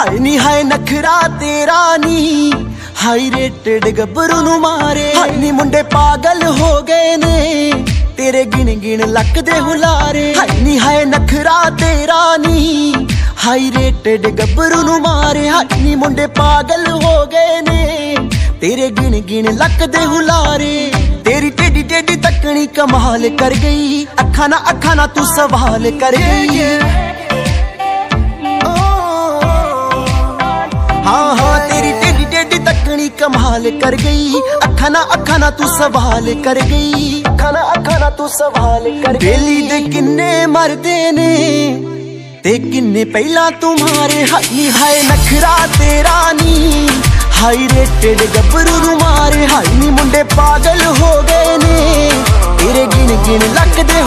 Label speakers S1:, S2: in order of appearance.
S1: ਹਾਏ ਨੀ, ਹਾਏ ਨਖਰਾ ਤੇਰਾ ਨੀ। ਹਾਈ ਰੇਟਡ ਗੱਭਰੂ ਨੂੰ ਮਾਰੇ। ਹਾਏ ਨੀ, ਮੁੰਡੇ ਪਾਗਲ ਹੋ ਗਏ ਨੇ। ਤੇਰੇ ਗਿਣ ਗਿਣ ਲੱਕ ਦੇ ਹੁਲਾਰੇ। ਹਾਏ ਨੀ, ਹਾਏ ਨਖਰਾ ਤੇਰਾ ਨੀ। ਹਾਈ ਰੇਟਡ ਗੱਭਰੂ ਨੂੰ ਮਾਰੇ। ਹਾਏ ਨੀ, ਮੁੰਡੇ ਪਾਗਲ ਹੋ ਗਏ ਨੇ। ਤੇਰੇ ਗਿਣ ਗਿਣ ਲੱਕ ਦੇ ਹੁਲਾਰੇ। ਤੇਰੀ ਟੇਡੀ ਟੇਡੀ ਤੱਕਣੀ ਕਮਾਲ ਕਰ ਗਈ। ਅੱਖਾਂ ਨਾ ਅੱਖਾਂ ਨਾ ਤੂੰ ਸਵਾਲ ਕਰ ਗਈ। ਤੱਕਣੀ ਕਮਾਲ ਕਰ ਗਈ ਅੱਖਾਂ ਨਾ ਅੱਖਾਂ ਨਾਲ ਤੂੰ ਸਵਾਲ ਕਰ ਗਈ ਅੱਖਾਂ ਨਾ ਅੱਖਾਂ ਨਾ ਤੂੰ ਸਵਾਲ ਕਰ ਗਈ ਬੇਲੀ ਦੇ ਕਿੰਨੇ ਮਰਦੇ ਨੇ ਤੇ ਕਿੰਨੇ ਪਹਿਲਾਂ ਤੁਮਾਰੇ ਹਾਈ ਹਾਏ ਨਖਰਾ ਤੇਰਾ ਨੀ ਹਾਈ ਰੇਟਡ ਗੱਭਰੂ ਨੂੰ ਮਾਰੇ ਹਾਈ ਨੀ ਮੁੰਡੇ ਪਾਗਲ ਹੋ ਗਏ ਨੇ ਤੇਰੇ ਗਿਣ ਗਿਣ ਲੱਕ ਦੇ